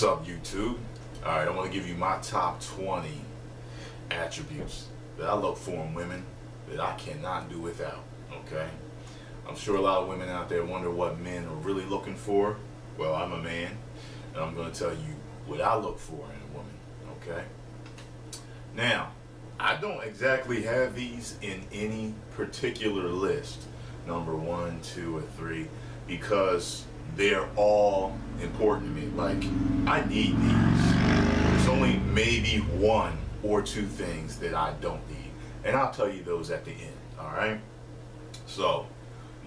What's up, YouTube? All right, I want to give you my top 20 attributes that I look for in women that I cannot do without. Okay? I'm sure a lot of women out there wonder what men are really looking for. Well, I'm a man, and I'm going to tell you what I look for in a woman. Okay? Now, I don't exactly have these in any particular list number one, two, or three because they're all important to me. Like, I need these. There's only maybe one or two things that I don't need. And I'll tell you those at the end, all right? So,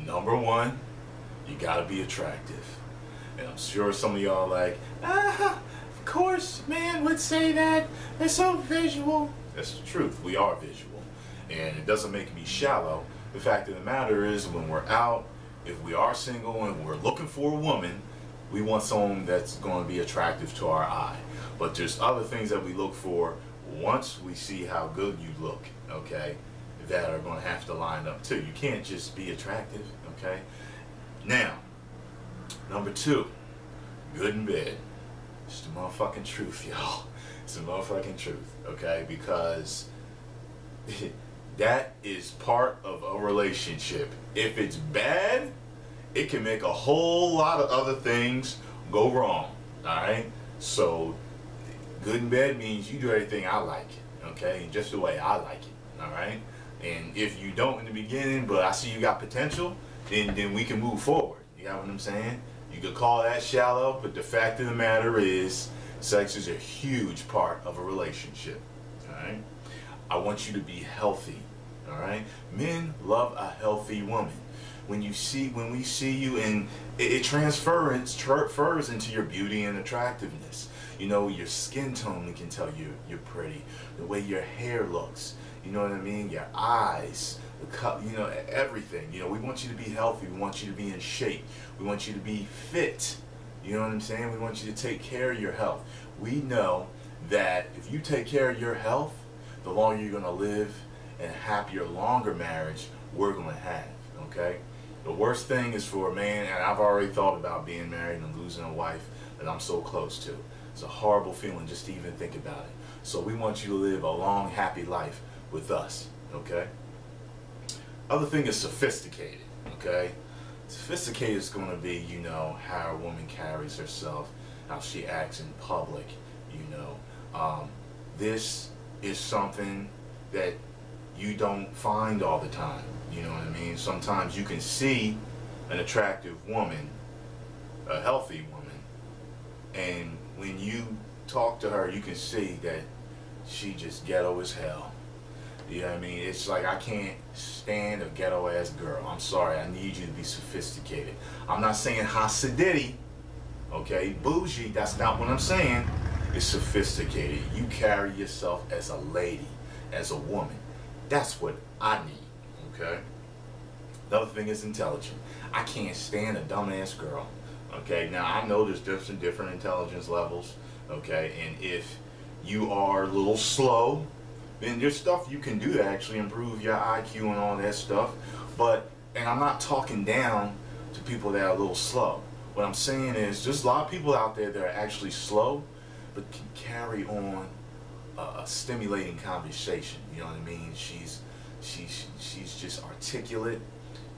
number one, you gotta be attractive. And I'm sure some of y'all are like, ah, of course, man would say that. They're so visual. That's the truth. We are visual. And it doesn't make me shallow. The fact of the matter is, when we're out, if we are single and we're looking for a woman, we want someone that's going to be attractive to our eye. But there's other things that we look for once we see how good you look, okay, that are going to have to line up too. You can't just be attractive, okay? Now, number two, good in bed. It's the motherfucking truth, y'all. It's the motherfucking truth, okay? Because that is part of a relationship. If it's bad, it can make a whole lot of other things go wrong. Alright? So good and bad means you do everything I like. Okay? Just the way I like it. Alright? And if you don't in the beginning, but I see you got potential, then then we can move forward. You got what I'm saying? You could call that shallow, but the fact of the matter is sex is a huge part of a relationship. Alright? I want you to be healthy. All right. Men love a healthy woman. When you see, when we see you, and it, it transfers transfers into your beauty and attractiveness. You know, your skin tone we can tell you you're pretty. The way your hair looks. You know what I mean? Your eyes, the cut. You know, everything. You know, we want you to be healthy. We want you to be in shape. We want you to be fit. You know what I'm saying? We want you to take care of your health. We know that if you take care of your health, the longer you're going to live and happier, longer marriage we're going to have. Okay? The worst thing is for a man, and I've already thought about being married and losing a wife that I'm so close to. It's a horrible feeling just to even think about it. So we want you to live a long, happy life with us. Okay? Other thing is sophisticated. Okay? Sophisticated is going to be, you know, how a woman carries herself, how she acts in public. You know, um, this is something that you don't find all the time. You know what I mean? Sometimes you can see an attractive woman, a healthy woman, and when you talk to her, you can see that she just ghetto as hell. You know what I mean? It's like I can't stand a ghetto ass girl. I'm sorry. I need you to be sophisticated. I'm not saying Hasidity, okay? Bougie. That's not what I'm saying. It's sophisticated. You carry yourself as a lady, as a woman. That's what I need, okay? Another thing is intelligent. I can't stand a dumbass girl, okay? Now, I know there's different, different intelligence levels, okay? And if you are a little slow, then there's stuff you can do to actually improve your IQ and all that stuff. But, and I'm not talking down to people that are a little slow. What I'm saying is, there's a lot of people out there that are actually slow, but can carry on a, a stimulating conversation. You know what I mean? She's she's she's just articulate.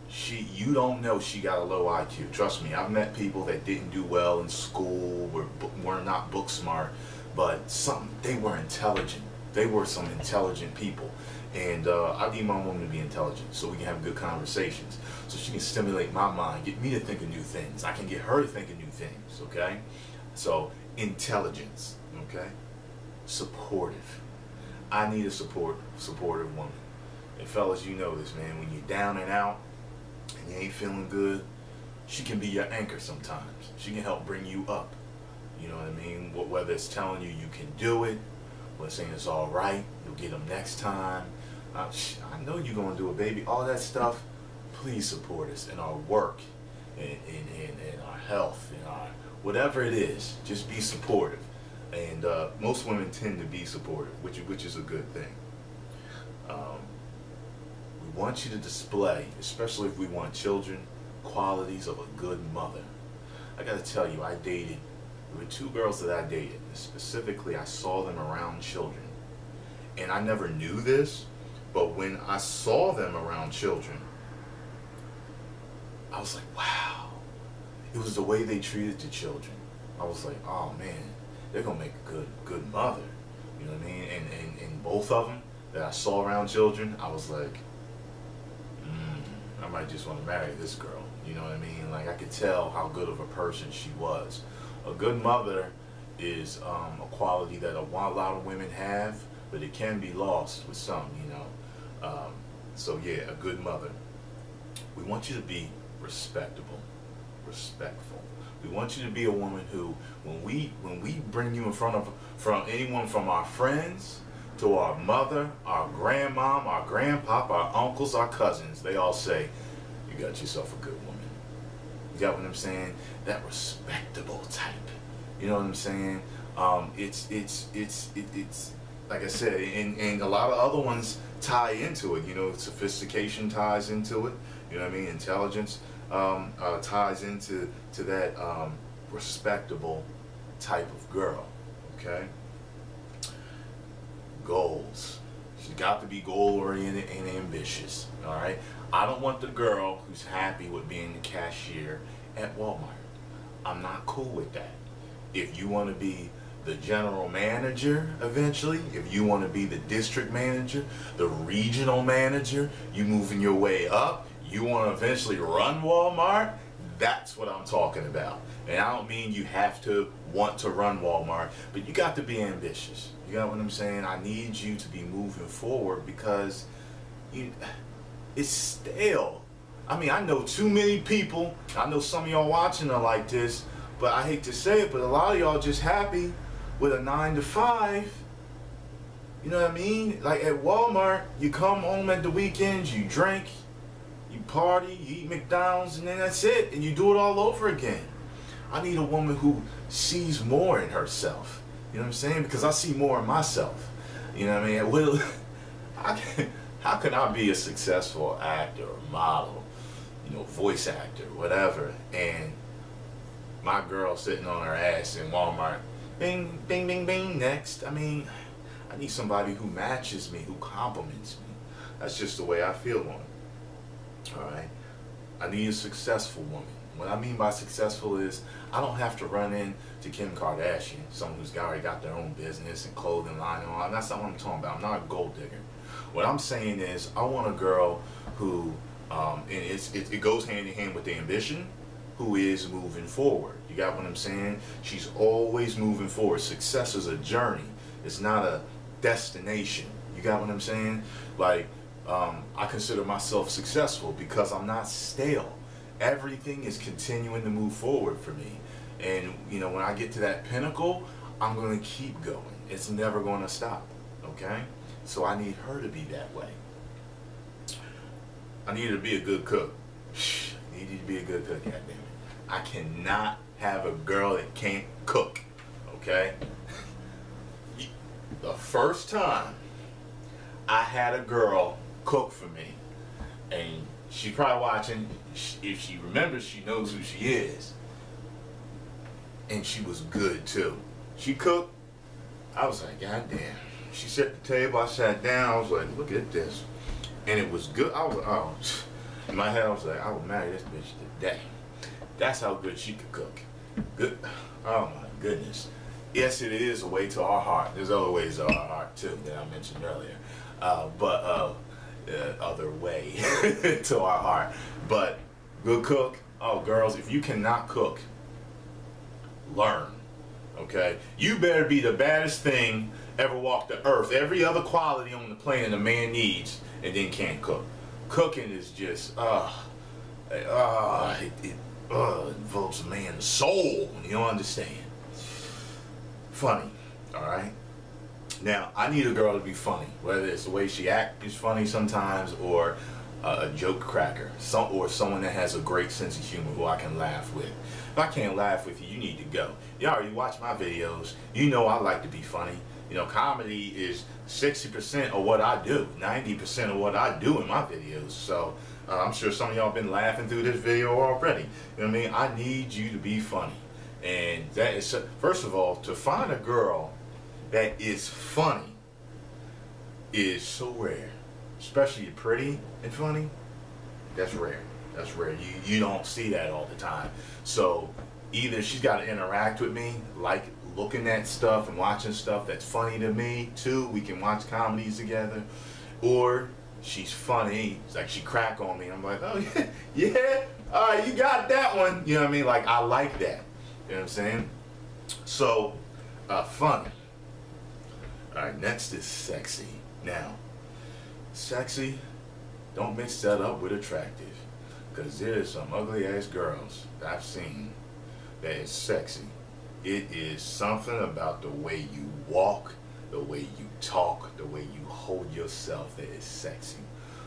She you don't know she got a low IQ. Trust me, I've met people that didn't do well in school, were were not book smart, but some they were intelligent. They were some intelligent people. And uh, I need my woman to be intelligent so we can have good conversations. So she can stimulate my mind, get me to think of new things. I can get her to think of new things, okay? So intelligence, okay? Supportive. I need a support, supportive woman. And fellas, you know this, man. When you're down and out and you ain't feeling good, she can be your anchor sometimes. She can help bring you up. You know what I mean? Whether it's telling you you can do it, or saying it's all right, you'll get them next time. Uh, I know you're going to do it, baby. All that stuff, please support us in our work, in, in, in, in our health, in our whatever it is. Just be supportive. And uh, most women tend to be supportive, which, which is a good thing. Um, we want you to display, especially if we want children, qualities of a good mother. I got to tell you, I dated There were two girls that I dated. Specifically, I saw them around children. And I never knew this, but when I saw them around children, I was like, wow. It was the way they treated the children. I was like, oh man, they're gonna make a good good mother. You know what I mean? And and, and both of them that I saw around children, I was like, mm, I might just want to marry this girl. You know what I mean? Like I could tell how good of a person she was. A good mother is um, a quality that a lot of women have, but it can be lost with some. You know. Um, so yeah, a good mother. We want you to be respectable, respectful. We want you to be a woman who, when we when we bring you in front of from anyone from our friends to our mother, our grandmom, our grandpop, our uncles, our cousins, they all say, "You got yourself a good woman." You got what I'm saying? That respectable type. You know what I'm saying? Um, it's it's it's it, it's like I said, and, and a lot of other ones tie into it. You know, sophistication ties into it. You know what I mean? Intelligence um, uh, ties into to that um, respectable type of girl. Okay. Goals. She's got to be goal oriented and ambitious. All right. I don't want the girl who's happy with being the cashier at Walmart. I'm not cool with that. If you want to be the general manager eventually, if you want to be the district manager, the regional manager, you moving your way up, you want to eventually run Walmart, that's what I'm talking about. And I don't mean you have to want to run Walmart, but you got to be ambitious. You got what I'm saying? I need you to be moving forward because you it's stale. I mean, I know too many people. I know some of y'all watching are like this, but I hate to say it, but a lot of y'all just happy with a nine to five. You know what I mean? Like at Walmart, you come home at the weekends, you drink, you party, you eat McDonald's, and then that's it, and you do it all over again. I need a woman who sees more in herself. You know what I'm saying? Because I see more in myself. You know what I mean? Will I can, how can I be a successful actor, model, you know, voice actor, whatever, and my girl sitting on her ass in Walmart, bing, bing, bing, bing, next. I mean, I need somebody who matches me, who complements me. That's just the way I feel on it. All right. I need a successful woman. What I mean by successful is I don't have to run in to Kim Kardashian, someone who's already got their own business and clothing line and all. That's not what I'm talking about. I'm not a gold digger. What I'm saying is, I want a girl who, um, and it's, it, it goes hand in hand with the ambition, who is moving forward. You got what I'm saying? She's always moving forward. Success is a journey. It's not a destination. You got what I'm saying? Like, um, I consider myself successful because I'm not stale. Everything is continuing to move forward for me. And, you know, when I get to that pinnacle, I'm going to keep going. It's never going to stop. Okay? So I need her to be that way. I need her to be a good cook. I need you to be a good cook, goddammit. I cannot have a girl that can't cook. Okay? The first time I had a girl cook for me, and she's probably watching, if she remembers, she knows who she is. And she was good too. She cooked. I was like, God damn she set the table. I sat down. I was like, look at this. And it was good. I was, oh, in my head, I was like, I would marry this bitch today. That's how good she could cook. Good. Oh my goodness. Yes, it is a way to our heart. There's other ways to our heart too that I mentioned earlier. Uh, but uh, uh, other way to our heart. But good cook. Oh, girls, if you cannot cook, learn. Okay, you better be the baddest thing ever walked the earth. Every other quality on the planet a man needs and then can't cook. Cooking is just, uh, uh, it, it uh, involves a man's soul. You don't understand. Funny, all right? Now, I need a girl to be funny, whether it's the way she acts is funny sometimes or uh, a joke cracker, some, or someone that has a great sense of humor who I can laugh with. If I can't laugh with you, you need to go. You already watch my videos. You know I like to be funny. You know, comedy is 60% of what I do, 90% of what I do in my videos. So uh, I'm sure some of y'all been laughing through this video already. You know what I mean? I need you to be funny. And that is, first of all, to find a girl that is funny is so rare. Especially pretty and funny. That's rare. That's rare. You you don't see that all the time. So either she's got to interact with me, like looking at stuff and watching stuff that's funny to me too. We can watch comedies together, or she's funny. It's like she crack on me. I'm like, oh yeah, yeah. All right, you got that one. You know what I mean? Like I like that. You know what I'm saying? So, uh, funny. All right, next is sexy. Now, sexy, don't mix that up with attractive. Because there's some ugly ass girls that I've seen that is sexy. It is something about the way you walk, the way you talk, the way you hold yourself that is sexy.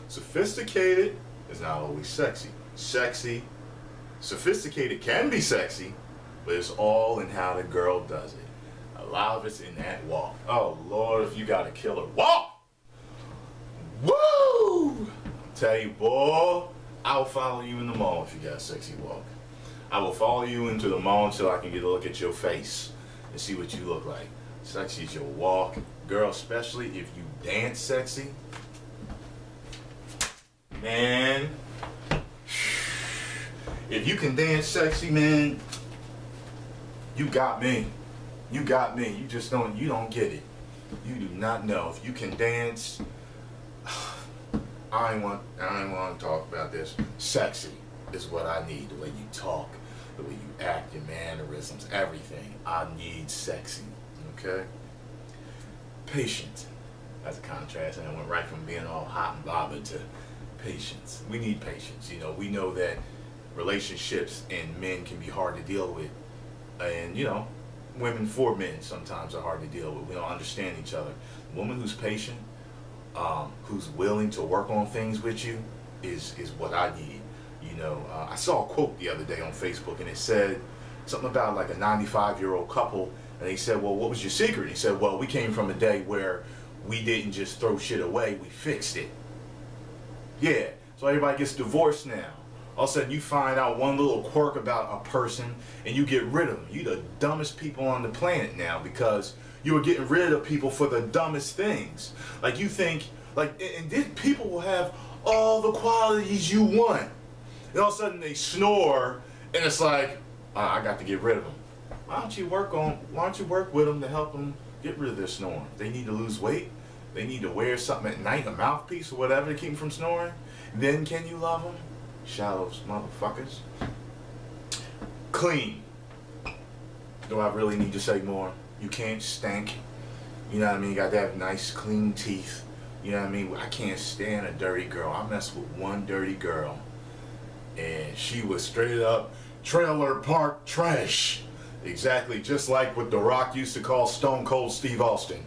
Sophisticated is not always sexy. Sexy, sophisticated can be sexy, but it's all in how the girl does it. A lot of it's in that walk. Oh Lord, if you got a killer walk, woo! Tell you, boy, I will follow you in the mall if you got a sexy walk. I will follow you into the mall until I can get a look at your face and see what you look like. Sexy is your walk. Girl, especially if you dance sexy. Man. If you can dance sexy, man, you got me. You got me. You just don't you don't get it. You do not know. If you can dance, I want I want to talk about this. Sexy is what I need. The way you talk, the way you act, your mannerisms, everything. I need sexy. Okay? Patient. As a contrast, and I went right from being all hot and bothered to patience. We need patience. You know, we know that relationships and men can be hard to deal with. And, you know, women for men sometimes are hard to deal with. We don't understand each other. A woman who's patient, um, who's willing to work on things with you, is is what I need. You know, uh, I saw a quote the other day on Facebook, and it said something about like a 95 year old couple, and they said, "Well, what was your secret?" And he said, "Well, we came from a day where we didn't just throw shit away; we fixed it." Yeah, so everybody gets divorced now. All of a sudden, you find out one little quirk about a person, and you get rid of them. You the dumbest people on the planet now because you were getting rid of people for the dumbest things. Like you think, like, and then people will have all the qualities you want. And all of a sudden they snore, and it's like, I got to get rid of them. Why don't you work on? Why don't you work with them to help them get rid of their snoring? They need to lose weight. They need to wear something at night, a mouthpiece or whatever to keep them from snoring. Then can you love them? Shallows, motherfuckers. Clean. Do I really need to say more? You can't stank. You know what I mean? You got to have nice, clean teeth. You know what I mean? I can't stand a dirty girl. I messed with one dirty girl, and she was straight up trailer park trash. Exactly, just like what The Rock used to call Stone Cold Steve Austin.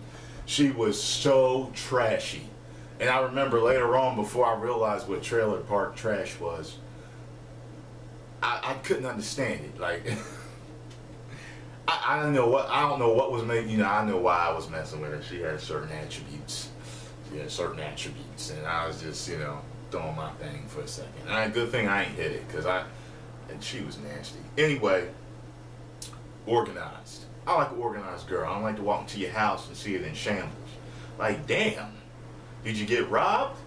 She was so trashy. And I remember later on, before I realized what trailer park trash was, I, I couldn't understand it. Like, I, I don't know what I don't know what was making. You know, I know why I was messing with her. She had certain attributes. She had certain attributes, and I was just, you know, doing my thing for a second. And good thing I ain't hit it, cause I, and she was nasty. Anyway, organized. I like an organized girl. I don't like to walk into your house and see it in shambles. Like, damn, did you get robbed?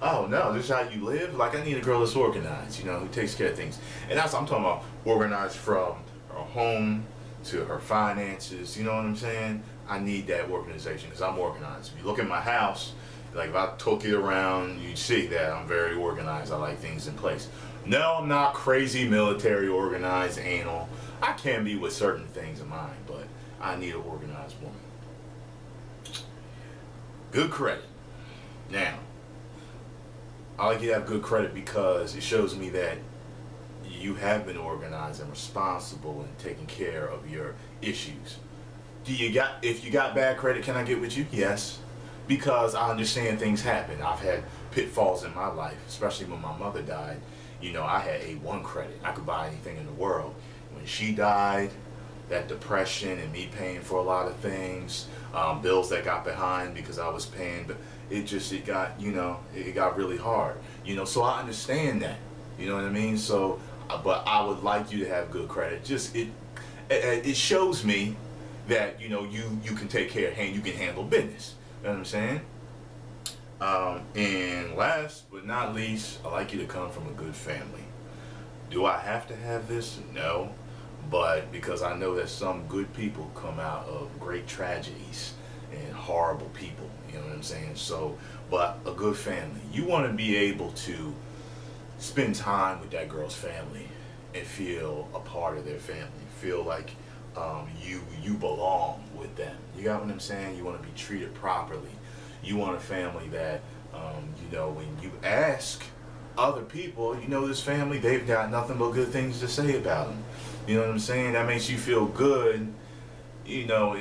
Oh no, this is how you live? Like, I need a girl that's organized, you know, who takes care of things. And that's I'm talking about organized from her home to her finances, you know what I'm saying? I need that organization because I'm organized. If you look at my house, like if I took it around, you'd see that I'm very organized. I like things in place. No, I'm not crazy military organized, anal. I can be with certain things in mind, but I need an organized woman. Good credit. Now, I like you to have good credit because it shows me that you have been organized and responsible and taking care of your issues. Do you got if you got bad credit, can I get with you? Yes. Because I understand things happen. I've had pitfalls in my life, especially when my mother died. You know, I had A1 credit. I could buy anything in the world. When she died, that depression and me paying for a lot of things, um, bills that got behind because I was paying, but it just it got you know it got really hard. You know, so I understand that. You know what I mean? So, uh, but I would like you to have good credit. Just it it, shows me that you know you you can take care of hand, you can handle business. You know what I'm saying? Um, and last but not least, I like you to come from a good family. Do I have to have this? No. But because I know that some good people come out of great tragedies and horrible people, you know what I'm saying? So, but a good family. You want to be able to spend time with that girl's family and feel a part of their family. Feel like um, you you belong with them. You got what I'm saying? You want to be treated properly. You want a family that um, you know when you ask other people, you know this family, they've got nothing but good things to say about them. You know what I'm saying? That makes you feel good. You know,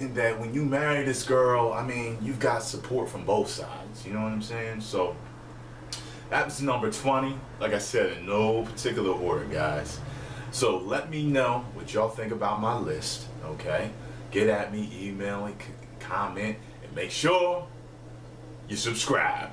that when you marry this girl, I mean, you've got support from both sides. You know what I'm saying? So that's number 20. Like I said, in no particular order, guys. So let me know what y'all think about my list, okay? Get at me, email, me, comment, and make sure you subscribe.